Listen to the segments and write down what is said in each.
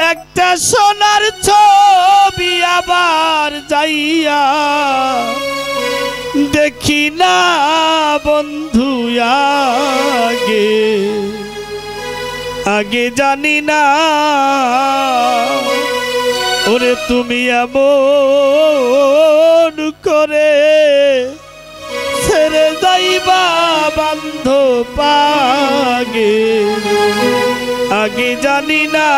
একটা সোনার ছবি আবার যাইয়া দেখি না বন্ধু আগে আগে জানি না। ওরে তুমি এমন করে ছেড়ে যাইবা বান্ধ পাগে জানি না।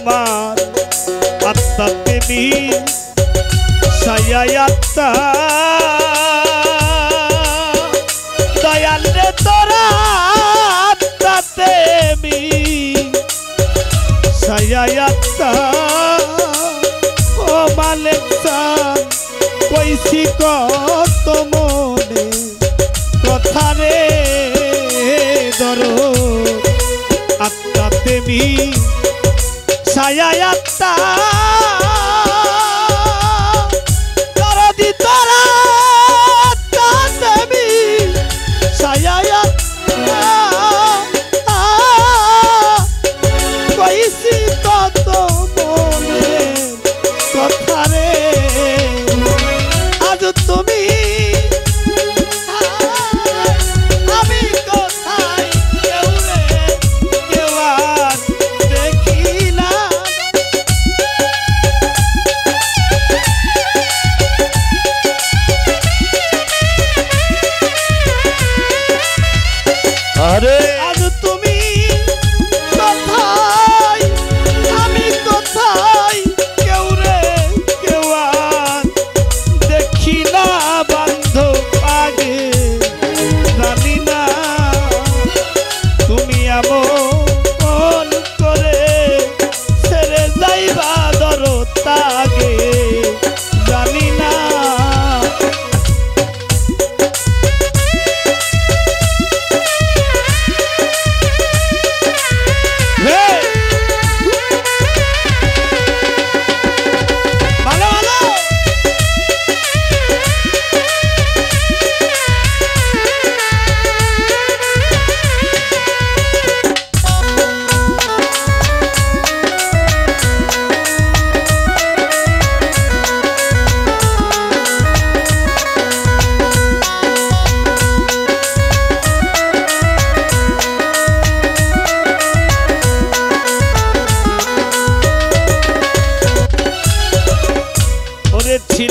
তোমার আত্মা প্রেমী সায়াই আত্মা। দয়াল রে তোরা আত্মা প্রেমী সায়াই আত্মা। ও মালিক কইছি কত やった。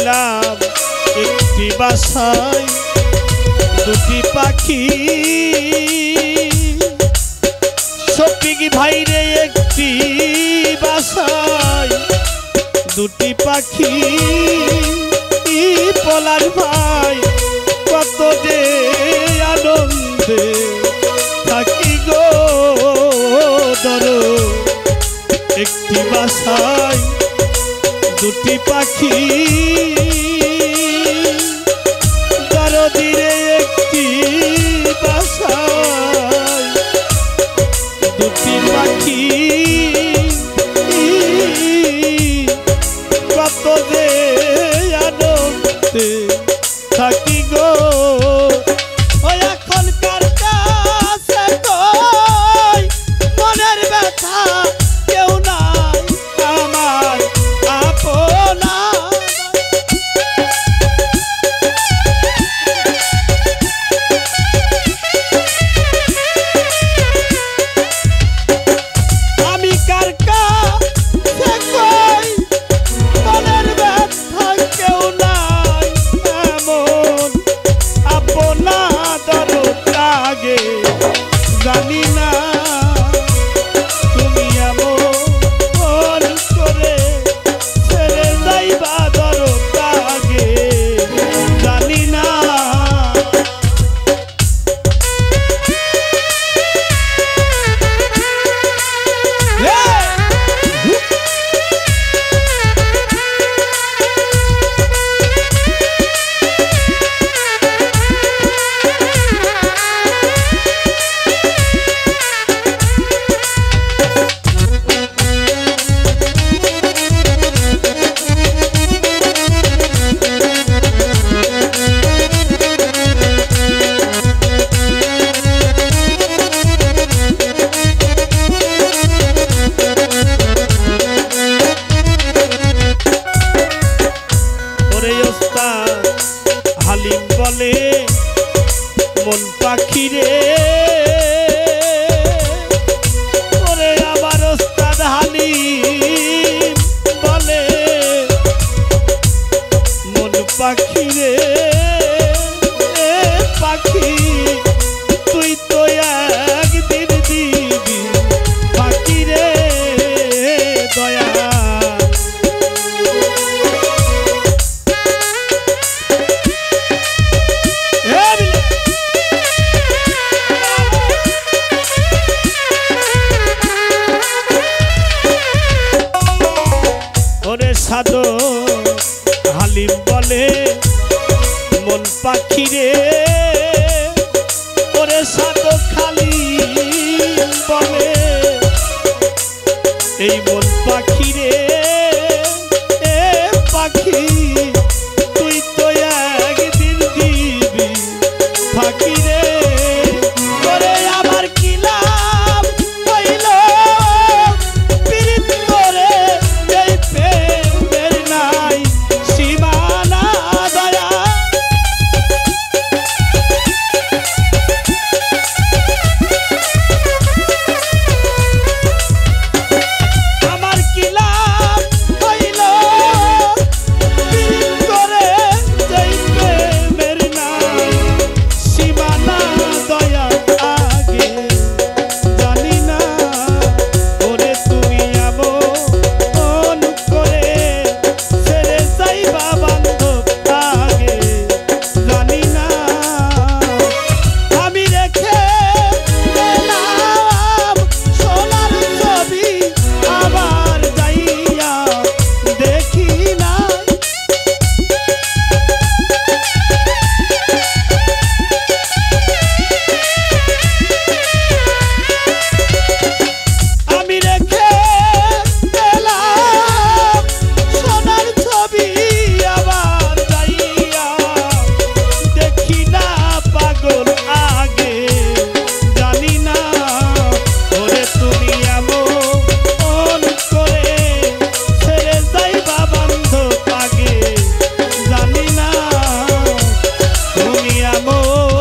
ছিলাম একটি বাসায় দুটি পাখি। সপিক ভাইরে একটি বাসায় দুটি পাখি। পলার ভাই, কত যে আনন্দে থাকি গো ধরো একটি বাসায় দুটি পাখি। দরদিরে একটি দুটি পাখি। কত আনন্দে থাকি গো। मीना। বলে মন পাখি রে। হালি পাখি রে। পাখি তুই তো আর সাদো হালিম বলে মন পাখি রে। ওরে সাদো খালি বলে এই মন পাখি oh.